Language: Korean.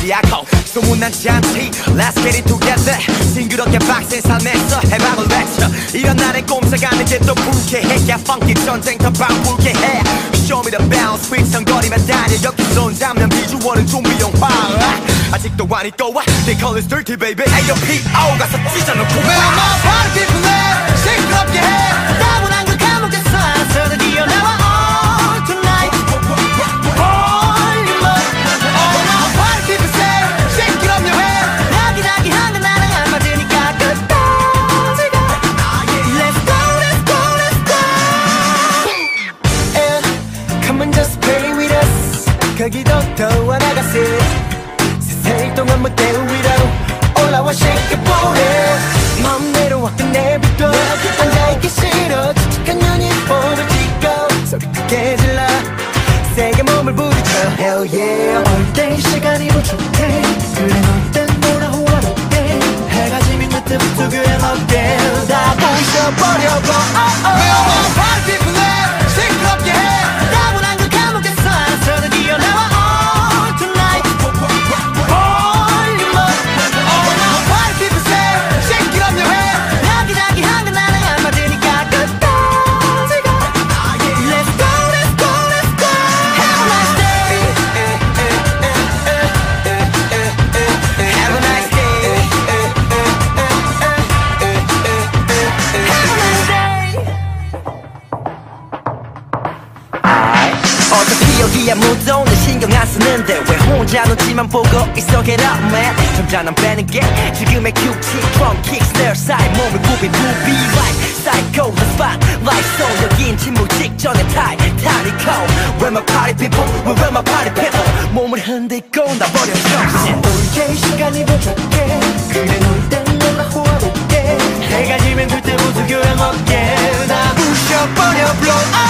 준비하고 소문난지 않지 Let's get it together 싱그럽게 빡센 삶에서 해방을 외쳐 이런 날엔 꼼짝하는 게또 불쾌해 Yeah funky 전쟁터 방불케해 Show me the bounce 휘청거리며 다녀 여기 손 잡는 비주얼은 좀비 영화 아직도 안 잊고 와 They call us dirty baby AOPO 가서 찢어놓고 Where 와 my party people On just play with us. 거기도 더워 나갔어 세상 동안 무대 위로 올라와 shake your body. 맘대로 와 끝내비도 앉아있기 싫어. 칙칙한 유니폼을 찍고 소리 질러 세게 몸을 부딪혀. Hell yeah. All day 시간이 부족해 그래 여기야 내 신경 안 쓰는데 왜 혼자 눈치만 보고 있어 get up man. 점잖은 빼는 게 지금의 큐티 drum kick snare side. 몸을 굽이 굽이 like psycho the spot like so 여긴 침묵 직전의 타이 타니코 Where my party people where my party people. 몸을 흔들고 나 버려 정신 올게 시간이 부족해. 그래 놀땐 몰라 호화롭게. 해가 지면 그때부터 교양 없게. 다 부셔버려 blow oh.